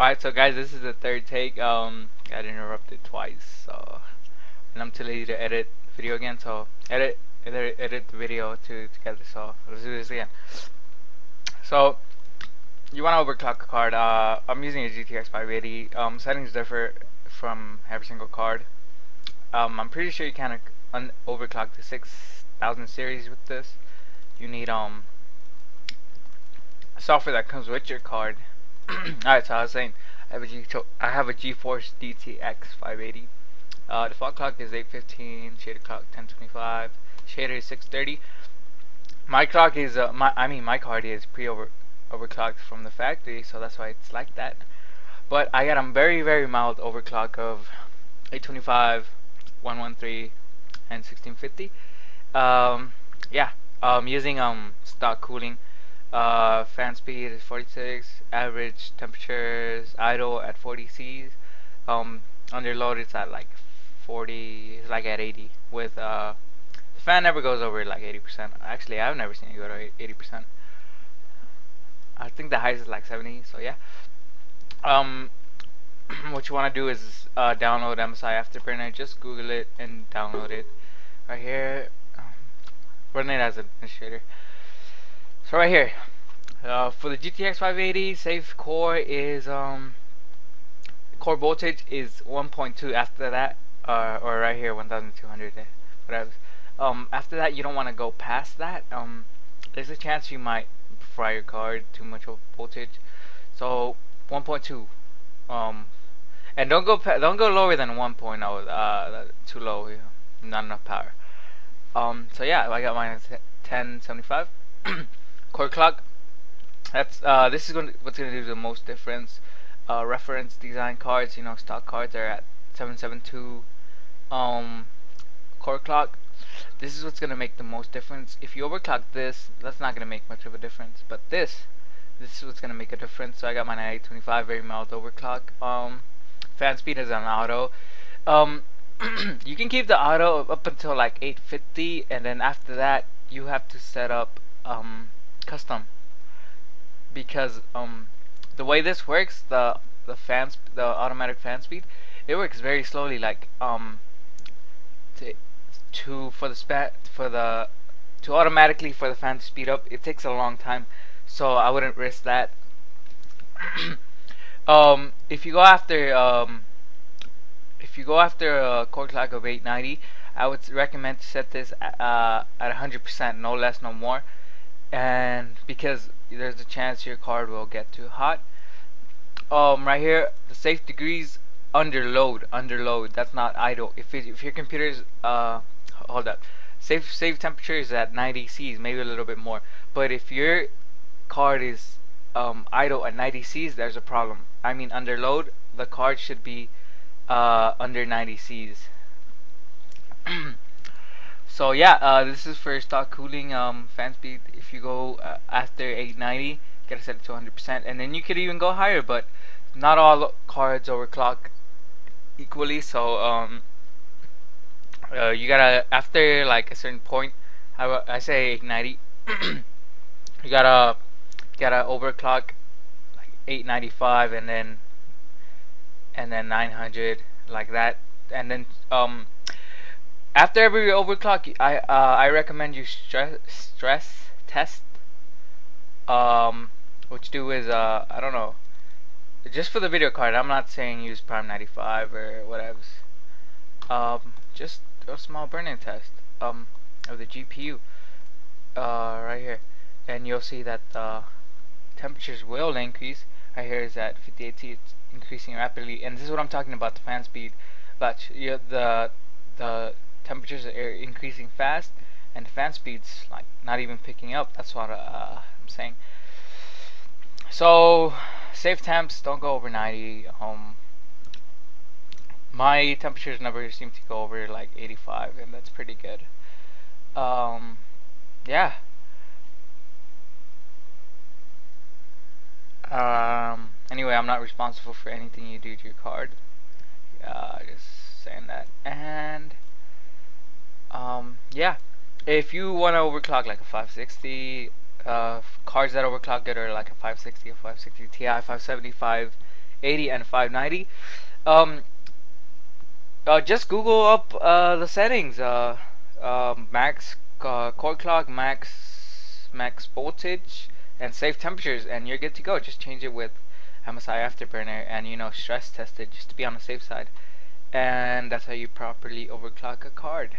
Alright, so guys, this is the third take. Um, got interrupted twice, so and I'm too lazy to edit video again. So edit, edit, edit the video to together. So let's do this again. So you want to overclock a card. Uh, I'm using a GTX 580. Um, settings differ from every single card. Um, I'm pretty sure you can overclock the 6000 series with this. You need um software that comes with your card. Alright, so I was saying I have a G I have a GeForce GTX 580. Uh, default clock is 815, shader clock 1025, shader is 630. My clock is uh, my I mean my card is pre over overclocked from the factory, so that's why it's like that. But I got a very very mild overclock of 825, 113, and 1650. Um, yeah, um, using um stock cooling. Uh, fan speed is 46. Average temperatures idle at 40 C's. Um, under load it's at like 40. It's like at 80. With uh, the fan never goes over like 80%. Actually, I've never seen it go to 80%. I think the highest is like 70. So yeah. Um, what you want to do is uh, download MSI Afterburner. Just Google it and download it. Right here, um, run it as an administrator. So right here, uh, for the GTX 580, safe core is um, core voltage is 1.2. After that, uh, or right here, 1,200, eh, whatever. Um, after that, you don't want to go past that. Um, there's a chance you might fry your card too much of voltage. So 1.2. Um, and don't go don't go lower than 1.0. Uh, too low. Yeah. Not enough power. Um, so yeah, I got mine at 1075. core clock. That's uh, this is going what's going to do the most difference uh, reference design cards you know stock cards are at 772 um, core clock. This is what's going to make the most difference. If you overclock this that's not going to make much of a difference but this this is what's going to make a difference. So I got my 825 very mild overclock. Um, fan speed is on auto. Um, you can keep the auto up until like 850 and then after that you have to set up um, custom. Because um the way this works the the fan the automatic fan speed it works very slowly like um to, to for the spat for the to automatically for the fan to speed up it takes a long time so I wouldn't risk that. Um if you go after um if you go after a core clock of 890 I would recommend to set this uh, at 100% no less no more and because there's a chance your card will get too hot um right here the safe degrees under load under load. That's not idle. If it, if your computer's uh hold up. Safe safe temperature is at 90 C's maybe a little bit more. But if your card is um, idle at 90 C's there's a problem. I mean under load the card should be uh, under 90 C's so yeah uh, this is for stock cooling um, fan speed. If you go uh, after 890 gotta set it to 100% and then you could even go higher but not all cards overclock equally so um, uh, you gotta after like a certain point I, I say 890 you gotta gotta overclock like 895 and then and then 900 like that and then um after every overclock, I uh, I recommend you stress stress test. Um, what you do is uh I don't know, just for the video card. I'm not saying use Prime 95 or whatever. Um, just a small burn-in test um of the GPU. Uh, right here, and you'll see that the temperatures will increase. Right here is at 58 T. It's increasing rapidly, and this is what I'm talking about the fan speed. But you, the the temperatures are increasing fast and fan speeds like not even picking up. That's what uh, I'm saying. So safe temps don't go over 90 um my temperatures never seem to go over like 85 and that's pretty good. Um yeah. Um anyway I'm not responsible for anything you do to your card. Uh, just saying that. And um, yeah if you want to overclock like a 560 uh, cards that overclock it are like a 560 a 560 Ti 575 80 and 590. Um, uh, just Google up uh, the settings. Uh, uh, max uh, core clock, max max voltage, and safe temperatures, and you're good to go. Just change it with MSI Afterburner, and you know stress test it just to be on the safe side. And that's how you properly overclock a card.